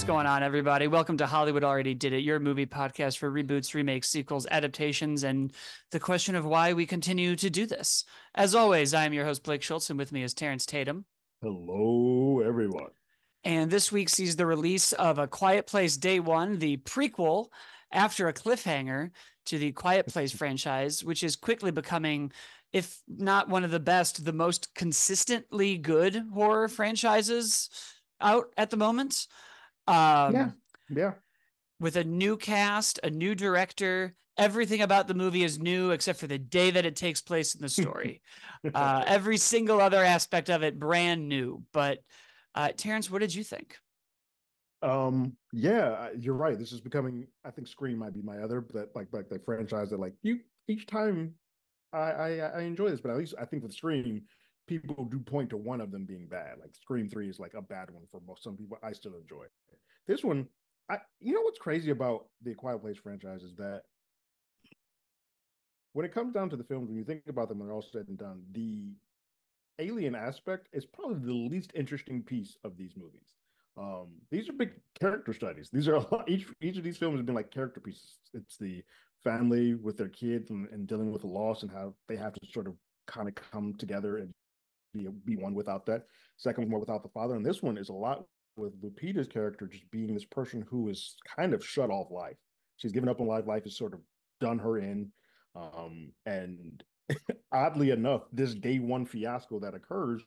What's going on, everybody? Welcome to Hollywood Already Did It, your movie podcast for reboots, remakes, sequels, adaptations, and the question of why we continue to do this. As always, I am your host, Blake Schultz, and with me is Terrence Tatum. Hello, everyone. And this week sees the release of A Quiet Place Day One, the prequel after a cliffhanger to the Quiet Place franchise, which is quickly becoming, if not one of the best, the most consistently good horror franchises out at the moment. Um, yeah, yeah. With a new cast, a new director, everything about the movie is new except for the day that it takes place in the story. uh, every single other aspect of it brand new. But uh, Terrence, what did you think? Um, yeah, you're right. This is becoming. I think Scream might be my other, but like like the franchise that like you each time. I, I I enjoy this, but at least I think with Scream, people do point to one of them being bad. Like Scream Three is like a bad one for most some people. I still enjoy it. This one, I you know what's crazy about the Quiet Place franchise is that when it comes down to the films, when you think about them when they're all said and done, the alien aspect is probably the least interesting piece of these movies. Um, these are big character studies. These are lot, each each of these films have been like character pieces. It's the family with their kids and, and dealing with the loss and how they have to sort of kind of come together and be be one without that. Second one without the father, and this one is a lot with Lupita's character just being this person who is kind of shut off life. She's given up on life. Life has sort of done her in, um, and oddly enough, this day one fiasco that occurs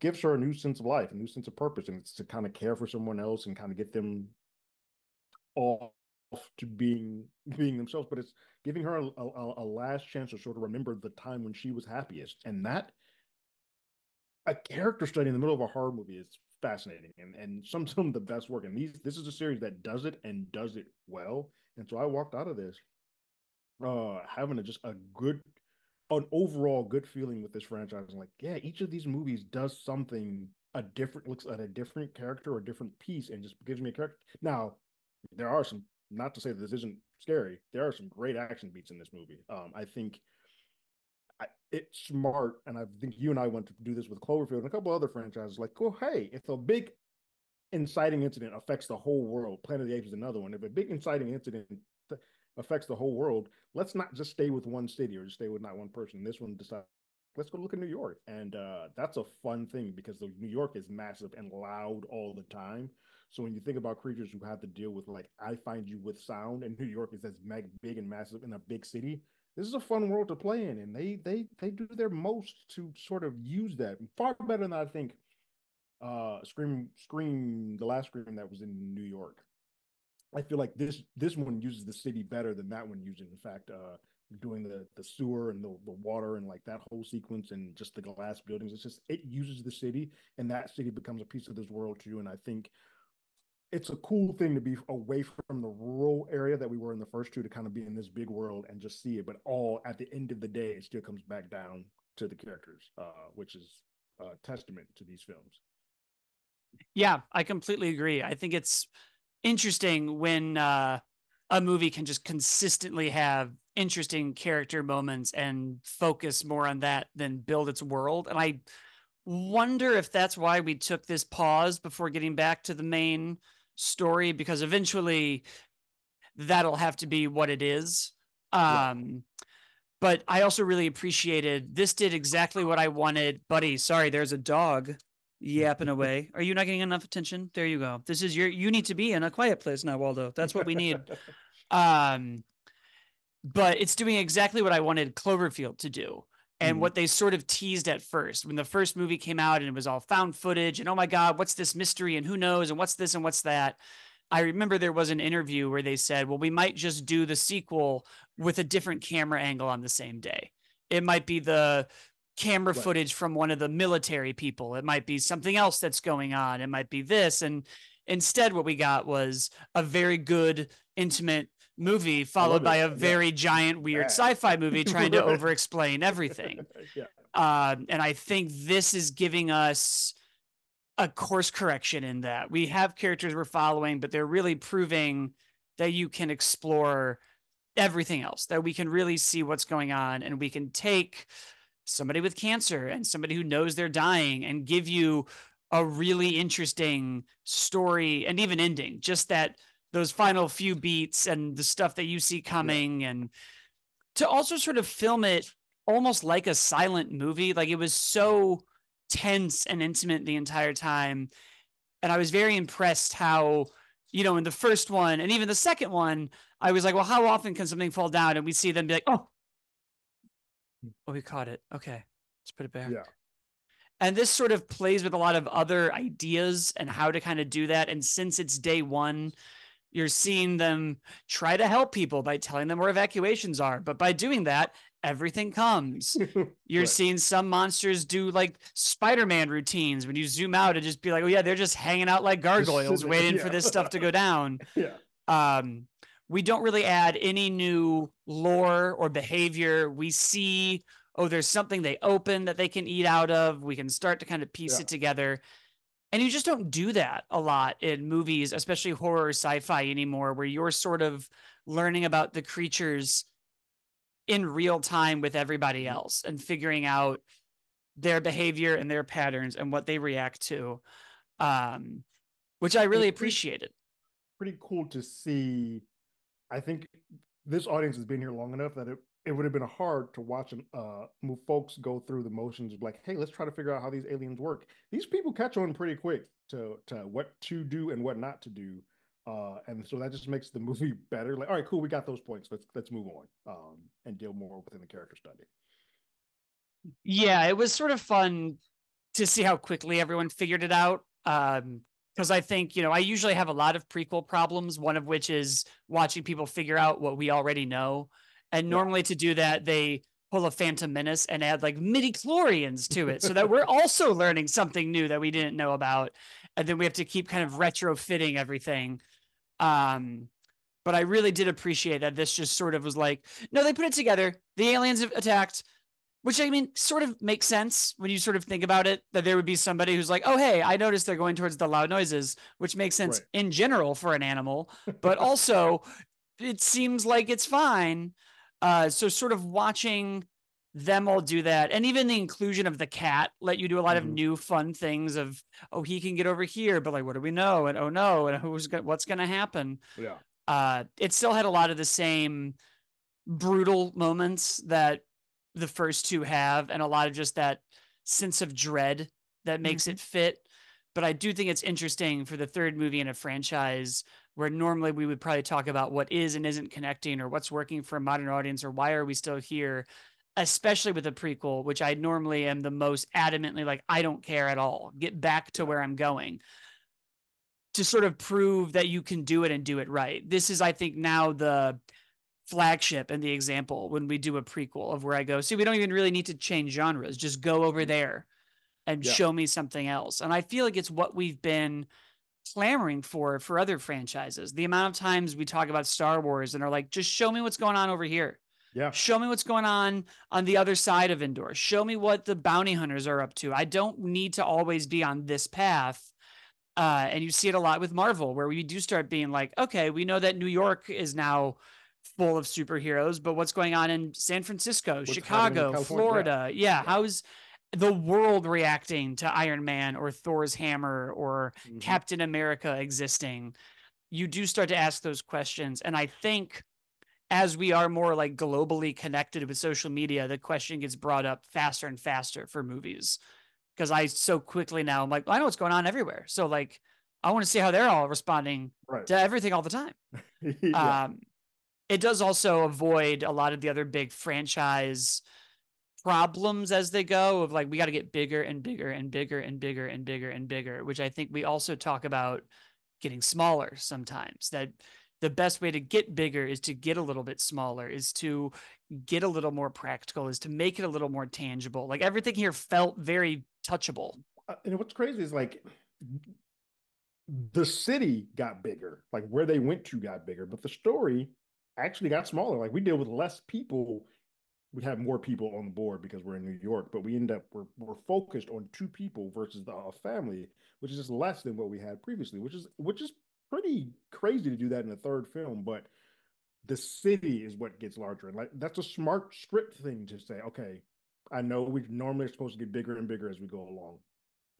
gives her a new sense of life, a new sense of purpose, and it's to kind of care for someone else and kind of get them off to being being themselves. But it's giving her a, a, a last chance to sort of remember the time when she was happiest, and that a character study in the middle of a horror movie is fascinating and and some some of the best work. And these this is a series that does it and does it well. And so I walked out of this uh having a, just a good an overall good feeling with this franchise. I'm like, yeah, each of these movies does something a different looks at a different character or a different piece and just gives me a character. Now, there are some not to say that this isn't scary. There are some great action beats in this movie. Um, I think I, it's smart, and I think you and I went to do this with Cloverfield and a couple other franchises. Like, well, hey, if a big inciting incident affects the whole world, Planet of the Apes is another one. If a big inciting incident affects the whole world, let's not just stay with one city or just stay with not one person. This one decides, let's go look at New York, and uh, that's a fun thing because the, New York is massive and loud all the time. So when you think about creatures who have to deal with like I find you with sound, and New York is as big and massive in a big city, this is a fun world to play in, and they they they do their most to sort of use that far better than I think. Uh, Scream, Scream, the last Scream that was in New York. I feel like this this one uses the city better than that one using. In fact, uh, doing the the sewer and the, the water and like that whole sequence and just the glass buildings. It's just it uses the city, and that city becomes a piece of this world too. And I think it's a cool thing to be away from the rural area that we were in the first two to kind of be in this big world and just see it. But all at the end of the day, it still comes back down to the characters, uh, which is a testament to these films. Yeah, I completely agree. I think it's interesting when uh, a movie can just consistently have interesting character moments and focus more on that than build its world. And I wonder if that's why we took this pause before getting back to the main story because eventually that'll have to be what it is. Um, but I also really appreciated this did exactly what I wanted. Buddy, sorry, there's a dog yapping away. Are you not getting enough attention? There you go. This is your you need to be in a quiet place now, Waldo. That's what we need. um but it's doing exactly what I wanted Cloverfield to do and mm what they sort of teased at first. When the first movie came out and it was all found footage and oh my god what's this mystery and who knows and what's this and what's that? I remember there was an interview where they said well we might just do the sequel with a different camera angle on the same day. It might be the camera right. footage from one of the military people. It might be something else that's going on. It might be this. And instead what we got was a very good intimate movie followed by a very yeah. giant weird sci-fi movie trying to over explain everything yeah. Um, and i think this is giving us a course correction in that we have characters we're following but they're really proving that you can explore everything else that we can really see what's going on and we can take somebody with cancer and somebody who knows they're dying and give you a really interesting story and even ending. Just that those final few beats and the stuff that you see coming, yeah. and to also sort of film it almost like a silent movie. Like it was so tense and intimate the entire time. And I was very impressed how, you know, in the first one and even the second one, I was like, well, how often can something fall down? And we see them be like, oh, oh, we caught it. Okay, let's put it back. Yeah. And this sort of plays with a lot of other ideas and how to kind of do that. And since it's day one, you're seeing them try to help people by telling them where evacuations are. But by doing that, everything comes. You're right. seeing some monsters do like Spider-Man routines when you zoom out and just be like, oh yeah, they're just hanging out like gargoyles, waiting yeah. for this stuff to go down. yeah. Um, we don't really add any new lore or behavior. We see, oh, there's something they open that they can eat out of. We can start to kind of piece yeah. it together. And you just don't do that a lot in movies, especially horror sci-fi anymore, where you're sort of learning about the creatures in real time with everybody mm-hmm. else and figuring out their behavior and their patterns and what they react to um, which i really appreciated pretty cool to see i think this audience has been here long enough that it, it would have been hard to watch uh move folks go through the motions of like hey let's try to figure out how these aliens work these people catch on pretty quick to to what to do and what not to do uh, and so that just makes the movie better. Like, all right, cool, we got those points. Let's let's move on um, and deal more within the character study. Yeah, it was sort of fun to see how quickly everyone figured it out. Um, because I think, you know, I usually have a lot of prequel problems, one of which is watching people figure out what we already know. And normally yeah. to do that, they pull a Phantom Menace and add like midi-chlorians to it so that we're also learning something new that we didn't know about. And then we have to keep kind of retrofitting everything. Um, but I really did appreciate that this just sort of was like, no, they put it together. The aliens have attacked, which I mean, sort of makes sense when you sort of think about it. That there would be somebody who's like, oh, hey, I noticed they're going towards the loud noises, which makes sense right. in general for an animal, but also it seems like it's fine. Uh, so sort of watching them all do that and even the inclusion of the cat let you do a lot mm-hmm. of new fun things of oh he can get over here but like what do we know and oh no and who's going what's going to happen yeah uh it still had a lot of the same brutal moments that the first two have and a lot of just that sense of dread that makes mm-hmm. it fit but i do think it's interesting for the third movie in a franchise where normally we would probably talk about what is and isn't connecting or what's working for a modern audience or why are we still here especially with a prequel, which I normally am the most adamantly like, I don't care at all. Get back to where I'm going to sort of prove that you can do it and do it right. This is, I think, now the flagship and the example when we do a prequel of where I go, see, we don't even really need to change genres. Just go over mm-hmm. there and yeah. show me something else. And I feel like it's what we've been clamoring for for other franchises. The amount of times we talk about Star Wars and are like, just show me what's going on over here. Yeah. Show me what's going on on the other side of Endor. Show me what the bounty hunters are up to. I don't need to always be on this path. Uh, and you see it a lot with Marvel, where we do start being like, okay, we know that New York is now full of superheroes, but what's going on in San Francisco, what's Chicago, Florida? Yeah. yeah. How's the world reacting to Iron Man or Thor's hammer or mm-hmm. Captain America existing? You do start to ask those questions. And I think as we are more like globally connected with social media, the question gets brought up faster and faster for movies. Because I so quickly now I'm like, well, I know what's going on everywhere. So like I want to see how they're all responding right. to everything all the time. yeah. um, it does also avoid a lot of the other big franchise problems as they go of like we got to get bigger and bigger and bigger and bigger and bigger and bigger, which I think we also talk about getting smaller sometimes. That the best way to get bigger is to get a little bit smaller, is to get a little more practical, is to make it a little more tangible. Like everything here felt very touchable. Uh, and what's crazy is like the city got bigger, like where they went to got bigger, but the story actually got smaller. Like we deal with less people. We have more people on the board because we're in New York, but we end up we're we're focused on two people versus the a family, which is just less than what we had previously, which is which is pretty crazy to do that in a third film, but the city is what gets larger. And like that's a smart script thing to say, okay, I know we normally are supposed to get bigger and bigger as we go along.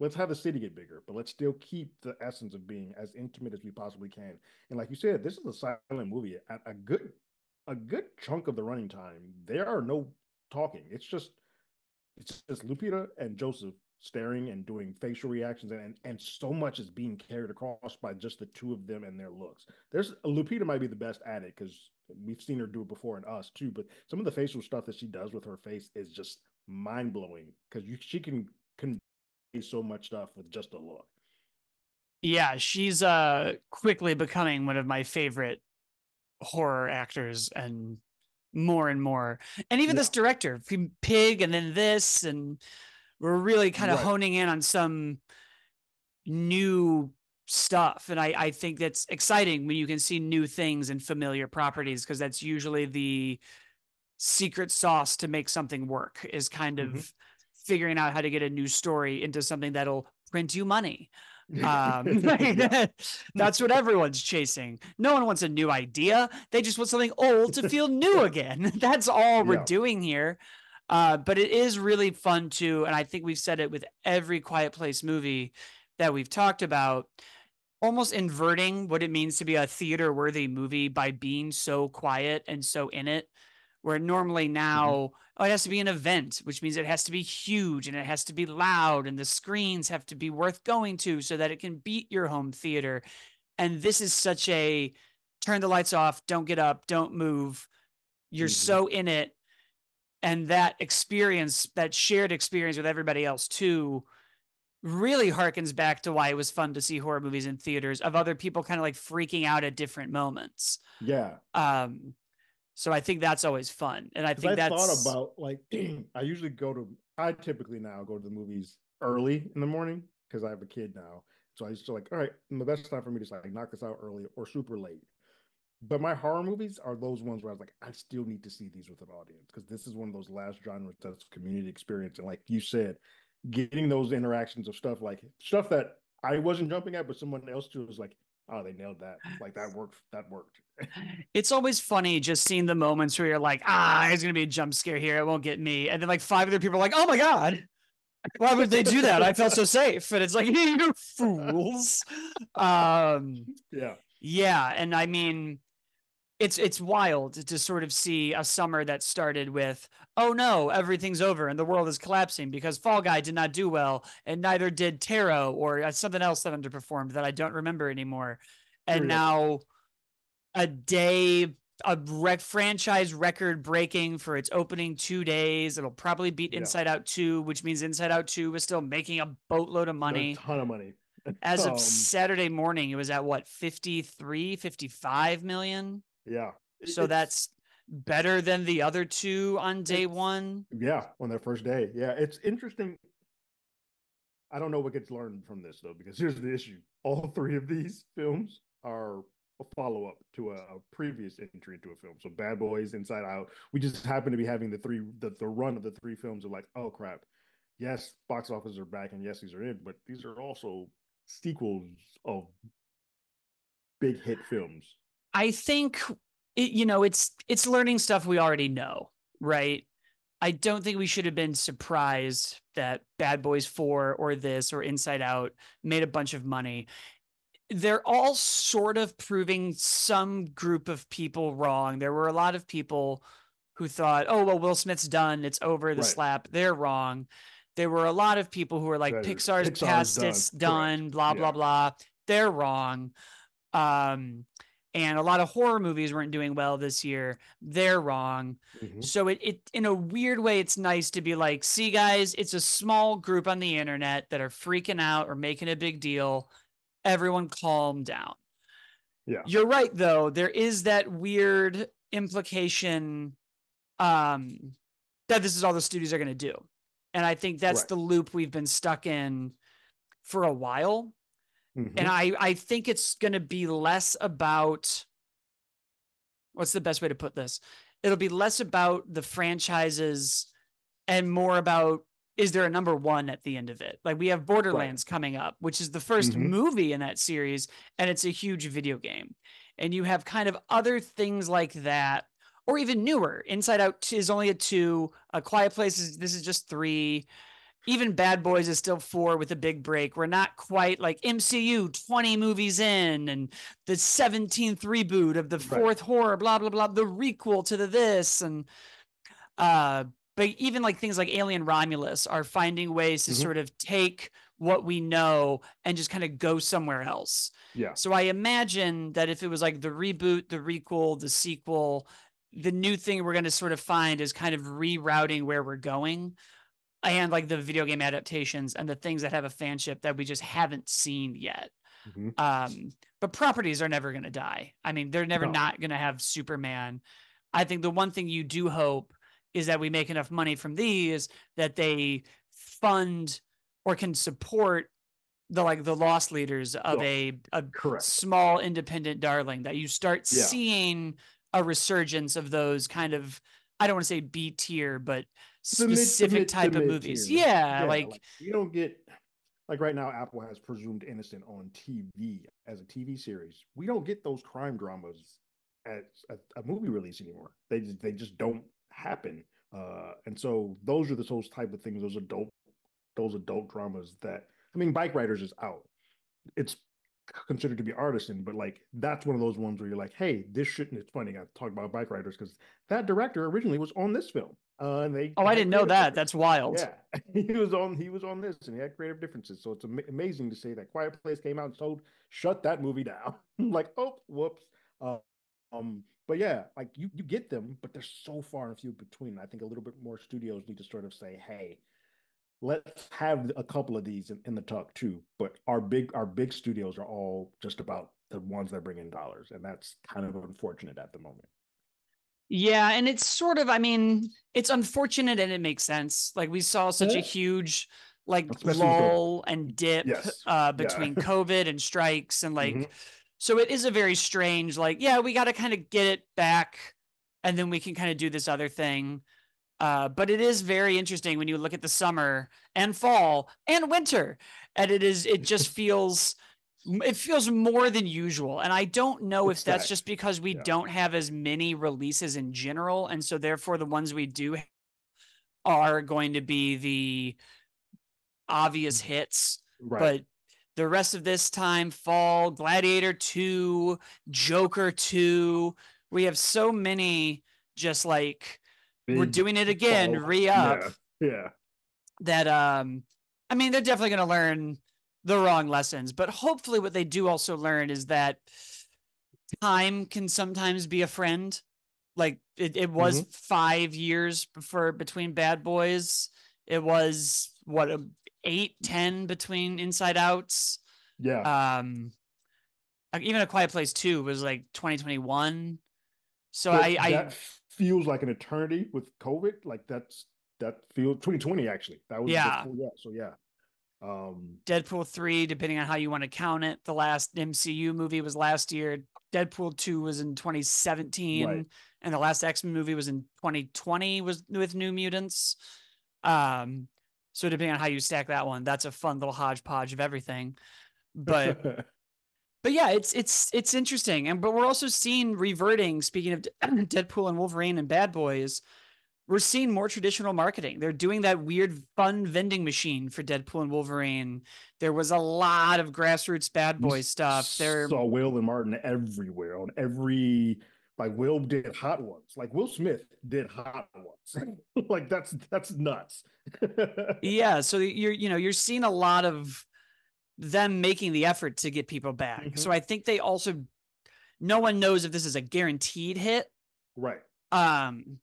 let's have the city get bigger, but let's still keep the essence of being as intimate as we possibly can. And like you said, this is a silent movie. At a good a good chunk of the running time, there are no talking. It's just it's just Lupita and Joseph staring and doing facial reactions and, and so much is being carried across by just the two of them and their looks there's Lupita might be the best at it because we've seen her do it before in us too but some of the facial stuff that she does with her face is just mind-blowing because she can convey so much stuff with just a look yeah she's uh quickly becoming one of my favorite horror actors and more and more and even yeah. this director Pig and then this and we're really kind of right. honing in on some new stuff and I, I think that's exciting when you can see new things and familiar properties because that's usually the secret sauce to make something work is kind of mm-hmm. figuring out how to get a new story into something that'll print you money um, that's what everyone's chasing. No one wants a new idea. They just want something old to feel new again. That's all we're doing here. Uh, but it is really fun too. And I think we've said it with every Quiet Place movie that we've talked about, almost inverting what it means to be a theater worthy movie by being so quiet and so in it. Where normally mm-hmm. now mm-hmm. oh, it has to be an event, which means it has to be huge and it has to be loud and the screens have to be worth going to so that it can beat your home theater. And this is such a turn the lights off, don't get up, don't move. You're mm-hmm. so in it and that experience that shared experience with everybody else too really harkens back to why it was fun to see horror movies in theaters of other people kind of like freaking out at different moments yeah um so i think that's always fun and i think I that's thought about like i usually go to i typically now go to the movies early in the morning because i have a kid now so i used to like all right the best time for me to like knock this out early or super late but my horror movies are those ones where I was like, I still need to see these with an audience because this is one of those last genres that's community experience. And like you said, getting those interactions of stuff like stuff that I wasn't jumping at, but someone else too was like, oh, they nailed that. Like that worked. That worked. it's always funny just seeing the moments where you're like, ah, there's gonna be a jump scare here. It won't get me. And then like five other people are like, oh my god. Why would they do that? I felt so safe. And it's like, you fools. Um, yeah. Yeah. And I mean, it's it's wild to sort of see a summer that started with oh no everything's over and the world is collapsing because Fall Guy did not do well and neither did Tarot or uh, something else that underperformed that I don't remember anymore and now a day a rec- franchise record breaking for its opening two days. It'll probably beat Inside yeah. Out 2, which means Inside Out 2 was still making a boatload of money. A ton of money. As of um, Saturday morning, it was at what, 53, 55 million? Yeah. So it's, that's better than the other two on day one. Yeah, on their first day. Yeah, it's interesting. I don't know what gets learned from this though, because here's the issue: all three of these films are a follow up to a, a, previous entry into a film. So Bad Boys, Inside Out. We just happen to be having the three the, the run of the three films are like, oh crap. Yes, box office are back and yes, these are in, but these are also sequels of big hit films. I think it, you know it's it's learning stuff we already know, right? I don't think we should have been surprised that Bad Boys 4 or this or Inside Out made a bunch of money. They're all sort of proving some group of people wrong. There were a lot of people who thought, oh, well, Will Smith's done. It's over the right. slap. They're wrong. There were a lot of people who were like, Pixar's, Pixar's past done. it's done, blah, yeah. blah, blah. They're wrong. Um, and a lot of horror movies weren't doing well this year. They're wrong. Mm-hmm. So it, it in a weird way, it's nice to be like, see, guys, it's a small group on the internet that are freaking out or making a big deal. Everyone calm down. Yeah. You're right though. There is that weird implication um that this is all the studios are gonna do. And I think that's right. the loop we've been stuck in for a while Mm-hmm. And I, I think it's going to be less about what's the best way to put this? It'll be less about the franchises and more about is there a number one at the end of it? Like we have Borderlands right. coming up, which is the 1st mm-hmm. movie in that series, and it's a huge video game. And you have kind of other things like that, or even newer. Inside Out is only a two. A Quiet Place is this is just three even Bad Boys is still four with a big break. We're not quite like MCU 20 movies in and the 17th reboot of the fourth right. horror, blah, blah, blah, the requel to the this. And, uh, but even like things like Alien Romulus are finding ways to mm-hmm. sort of take what we know and just kind of go somewhere else. Yeah. So I imagine that if it was like the reboot, the requel, the sequel, the new thing we're going to sort of find is kind of rerouting where we're going and like the video game adaptations and the things that have a fanship that we just haven't seen yet. Mm-hmm. Um, but properties are never going to die. I mean, they're never no. not going to have Superman. I think the one thing you do hope is that we make enough money from these that they fund or can support the like the lost leaders of a, a Correct. small independent darling that you start yeah. seeing a resurgence of those kind of I don't want to say B tier, but specific mid, type of movies. Yeah, yeah, like, like you don't get like right now Apple has Presumed Innocent on TV as a TV series. We don't get those crime dramas as a, a movie release anymore. They just they just don't happen. Uh, and so those are the those type of things, those adult those adult dramas that I mean, Bikeriders is out. It's considered to be artisan, but like that's one of those ones where you're like, hey, this shouldn't. It's funny. I talk about Bikeriders because that director originally was on this film. Uh, and they oh, I didn't know that. That's wild. Yeah, he was on. He was on this, and he had creative differences. So it's am- amazing to say that Quiet Place came out and told shut that movie down. like, oh, whoops. Uh, um, but yeah, like you you get them, but they're so far and few between. I think a little bit more studios need to sort of say, hey, let's have a couple of these in, in the tuck too. But our big our big studios are all just about the ones that bring in dollars, and that's kind of unfortunate at the moment. Yeah, and it's sort of, I mean, it's unfortunate and it makes sense. Like we saw such yeah. a huge like Especially lull and dip yes. uh between yeah. COVID and strikes and like mm-hmm. so it is a very strange, like, yeah, we gotta kind of get it back and then we can kind of do this other thing. Uh, but it is very interesting when you look at the summer and fall and winter, and it is it just feels it feels more than usual. And I don't know it's if that's just because we yeah. don't have as many releases in general, and so therefore the ones we do are going to be the obvious mm-hmm. hits, right. but the rest of this time fall gladiator 2 joker 2 we have so many just like we're doing it again, re up. Yeah. yeah. That um I mean they're definitely gonna learn the wrong lessons, but hopefully what they do also learn is that time can sometimes be a friend. Like it, it was mm-hmm. five years before between bad boys. It was what a eight, ten between inside outs. Yeah. Um even a quiet place two was like 2021. So but I, I feels like an eternity with COVID. Like that's that feels 2020 actually. That was yeah. Yeah. So yeah. Um Deadpool 3, depending on how you want to count it. The last MCU movie was last year. Deadpool 2 was in 2017. Right. And the last X-Men movie was in 2020 was with New Mutants. Um, so depending on how you stack that one, that's a fun little hodgepodge of everything. But but yeah, it's it's it's interesting, and but we're also seeing reverting. Speaking of Deadpool and Wolverine and Bad Boys, we're seeing more traditional marketing. They're doing that weird fun vending machine for Deadpool and Wolverine. There was a lot of grassroots Bad Boy stuff. There saw Will and Martin everywhere on every like Will did Hot Ones. Like Will Smith did Hot Ones. like that's that's nuts. yeah, so you're you know you're seeing a lot of them making the effort to get people back. Mm-hmm. So I think they also no one knows if this is a guaranteed hit. Right. Um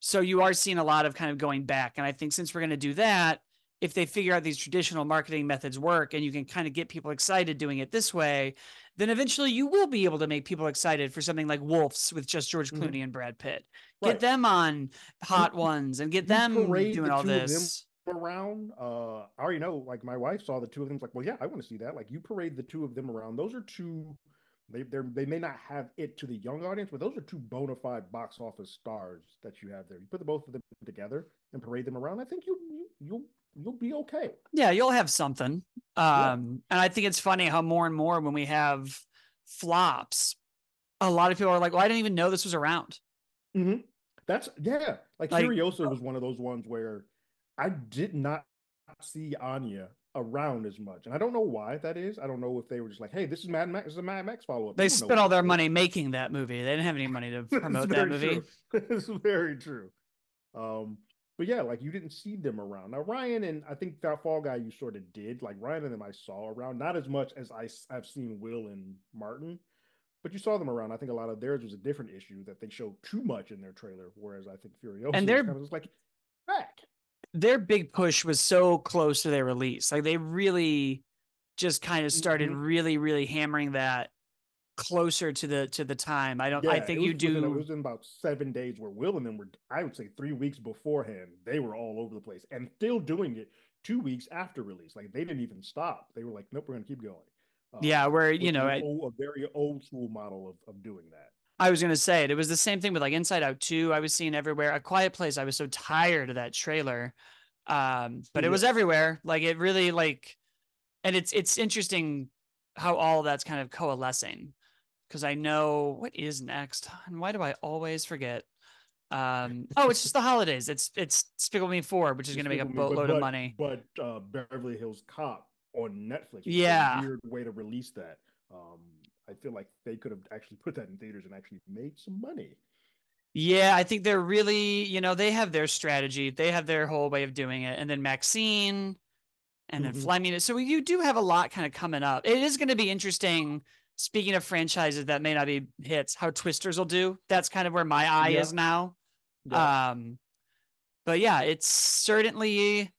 so you are seeing a lot of kind of going back and I think since we're going to do that, if they figure out these traditional marketing methods work and you can kind of get people excited doing it this way, then eventually you will be able to make people excited for something like Wolves with just George mm-hmm. Clooney mm-hmm. and Brad Pitt. Get them on Hot Ones and get them doing all this around. Uh, I already know, like my wife saw the two of them. Like, well, yeah, I want to see that. Like, you parade the two of them around. Those are two. They they they may not have it to the young audience, but those are two bona fide box office stars that you have there. You put the both of them together and parade them around. I think you you you'll you'll be okay. Yeah, you'll have something. Um, yeah. and I think it's funny how more and more when we have flops, a lot of people are like, "Well, I didn't even know this was around." Mm-hmm. That's yeah. Like, like Furiosa was one of those ones where I did not see Anya around as much, and I don't know why that is. I don't know if they were just like, "Hey, this is Mad Max. This is a Mad Max follow up." They spent all their money making that movie. They didn't have any money to promote that movie. it's very true. Um, but yeah, like you didn't see them around. Now Ryan and I think that Fall Guy you sort of did. Like Ryan and them I saw around, not as much as I I've seen Will and Martin, but you saw them around. I think a lot of theirs was a different issue that they showed too much in their trailer, whereas I think Furiosa and they're kind of like back. Their big push was so close to their release. Like they really just kind of started mm-hmm. really, really hammering that closer to the to the time. I don't. Yeah, I think you do. Within, it was in about seven days where Will and them were. I would say three weeks beforehand. They were all over the place and still doing it two weeks after release. Like they didn't even stop. They were like, "Nope, we're gonna keep going." Um, yeah, where you know, old, a very old school model of of doing that. I was gonna say it. It was the same thing with like Inside Out 2. I was seeing everywhere. A Quiet Place. I was so tired of that trailer, um, but it was everywhere. Like it really like, and it's it's interesting how all that's kind of coalescing because I know what is next. And why do I always forget? Um, oh, it's just the holidays. It's it's Despicable Me Four, which is going to make a boatload but, of money. But uh, Beverly Hills Cop on Netflix, yeah, weird way to release that. Um, I feel like they could have actually put that in theaters and actually made some money. Yeah, I think they're really, you know, they have their strategy, they have their whole way of doing it, and then MaXXXine, and then mm-hmm. Fleming. So you do have a lot kind of coming up. It is going to be interesting speaking of franchises that may not be hits, how Twisters will do. That's kind of where my eye yeah. is now. Yeah. Um, but yeah, it's certainly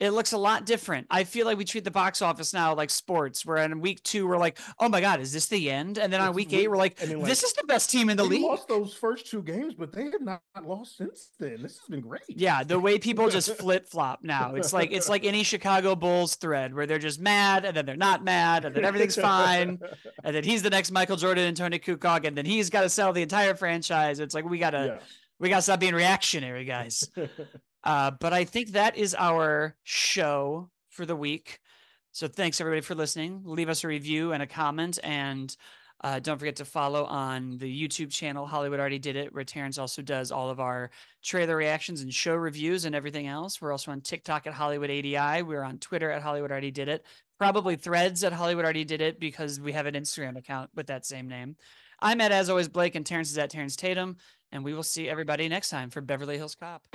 it looks a lot different. I feel like we treat the box office now like sports, where in week two we're like, "Oh my god, is this the end?" And then on week eight we're like, like, "This is the best team in the league." Lost those first two games, but they have not lost since then. This has been great. Yeah, the way people just flip flop now, it's like it's like any Chicago Bulls thread where they're just mad and then they're not mad and then everything's fine, and then he's the next Michael Jordan and Toni Kukoc, and then he's got to sell the entire franchise. It's like we gotta. Yeah. We gotta stop being reactionary, guys. Uh, but I think that is our show for the week. So thanks everybody for listening. Leave us a review and a comment. And uh, don't forget to follow on the YouTube channel, Hollywood Already Did It, where Terrence also does all of our trailer reactions and show reviews and everything else. We're also on TikTok at Hollywood ADI. We're on Twitter at Hollywood Already Did It. Probably threads at Hollywood Already Did It because we have an Instagram account with that same name. I'm at, as always, Blake, and Terrence is at Terrence Tatum. And we will see everybody next time for Beverly Hills Cop.